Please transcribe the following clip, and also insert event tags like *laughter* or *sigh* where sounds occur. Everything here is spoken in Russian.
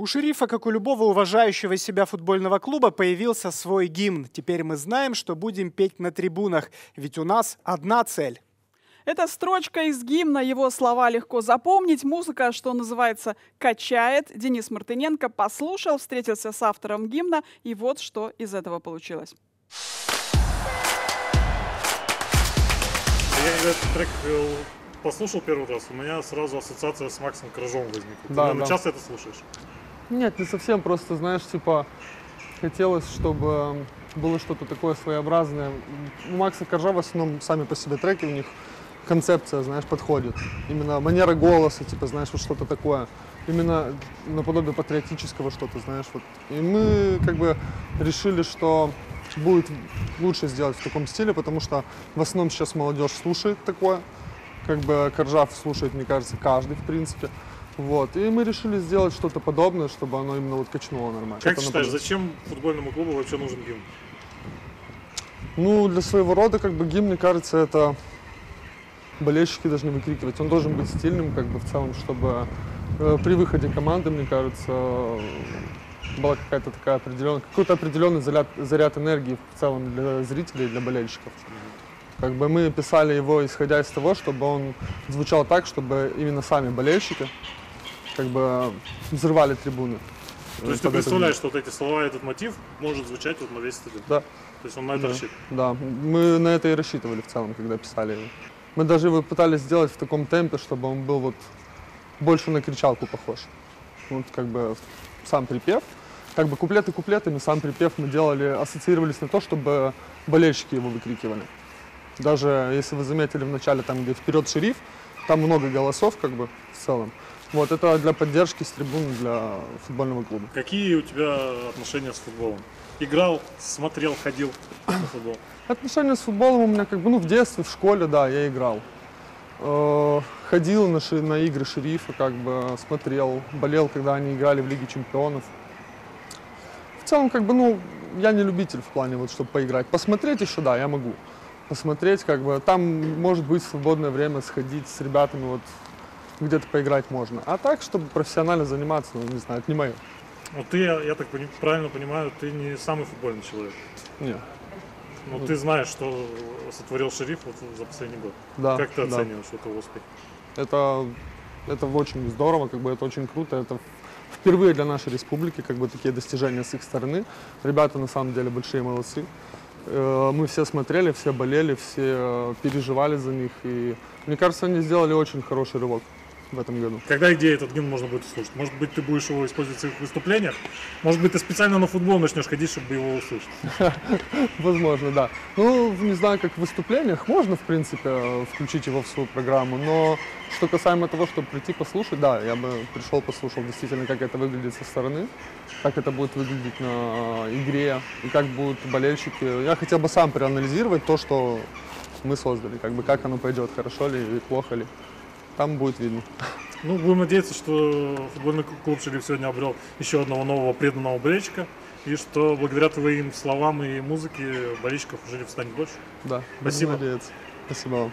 У шерифа, как у любого уважающего себя футбольного клуба, появился свой гимн. Теперь мы знаем, что будем петь на трибунах, ведь у нас одна цель. Это строчка из гимна, его слова легко запомнить. Музыка, что называется, качает. Денис Мартыненко послушал, встретился с автором гимна, и вот что из этого получилось. Я этот трек э, послушал первый раз, у меня сразу ассоциация с Максом Кражом возникла. Ты, Да, наверное, да. часто это слушаешь? Нет, не совсем, просто, знаешь, типа, хотелось, чтобы было что-то такое своеобразное. У Макса Коржа в основном сами по себе треки, у них концепция, знаешь, подходит. Именно манера голоса, типа, знаешь, вот что-то такое. Именно наподобие патриотического что-то, знаешь, вот. И мы как бы решили, что будет лучше сделать в таком стиле, потому что в основном сейчас молодежь слушает такое. Как бы Коржав слушает, мне кажется, каждый, в принципе. Вот. И мы решили сделать что-то подобное, чтобы оно именно вот качнуло нормально. Как ты считаешь, наподобие. зачем футбольному клубу вообще нужен гимн? Ну, для своего рода, как бы, гимн, мне кажется, это болельщики должны выкрикивать. Он должен быть стильным, как бы, в целом, чтобы э, при выходе команды, мне кажется, была какая-то такая определенная, какой-то определенный заряд, заряд энергии в целом для зрителей, для болельщиков. Как бы мы писали его, исходя из того, чтобы он звучал так, чтобы именно сами болельщики как бы взрывали трибуны. То есть ты представляешь, что вот эти слова, этот мотив может звучать вот на весь стадион? Да. То есть он на это Да, рассчитан? да, мы на это и рассчитывали в целом, когда писали его. Мы даже его пытались сделать в таком темпе, чтобы он был вот больше на кричалку похож. Вот как бы сам припев, как бы куплеты куплетами, сам припев мы делали, ассоциировались на то, чтобы болельщики его выкрикивали. Даже если вы заметили в начале, там где вперед шериф, там много голосов как бы в целом. Вот это для поддержки с трибун для футбольного клуба. Какие у тебя отношения с футболом? Играл, смотрел, ходил на футбол? Отношения с футболом у меня как бы, ну, в детстве, в школе, да, я играл. Э, Ходил на, ши- на игры шерифа, как бы, смотрел, болел, когда они играли в Лиге Чемпионов. В целом, как бы, ну, я не любитель в плане, вот, чтобы поиграть. Посмотреть еще, да, я могу. Посмотреть, как бы, там, может быть, свободное время сходить с ребятами, вот, где-то поиграть можно. А так, чтобы профессионально заниматься, ну, не знаю, это не мое. Вот ты, я, я так правильно понимаю, ты не самый футбольный человек. Не, Но ты знаешь, что сотворил шериф вот за последний год. да. как ты да. оцениваешь это успех? Это, это очень здорово, как бы это очень круто. Это впервые для нашей республики как бы такие достижения с их стороны. Ребята на самом деле большие молодцы. Э, Мы все смотрели, все болели, все э, переживали за них. И мне кажется, они сделали очень хороший рывок в этом году. Когда и где этот гимн можно будет услышать? Может быть, ты будешь его использовать в своих выступлениях? Может быть, ты специально на футбол начнешь ходить, чтобы его услышать? *laughs* Возможно, да. Ну, не знаю, как в выступлениях можно, в принципе, включить его в свою программу, но что касаемо того, чтобы прийти послушать, да, я бы пришел, послушал действительно, как это выглядит со стороны, как это будет выглядеть на э, игре, и как будут болельщики. Я хотел бы сам проанализировать то, что мы создали, как бы как оно пойдет, хорошо ли или плохо ли. Там будет видно. Ну, будем надеяться, что футбольный клуб «Шериф» сегодня обрел еще одного нового преданного болельщика, и что благодаря твоим словам и музыке болельщиков «Шериф» станет больше. Да, Спасибо. Спасибо вам.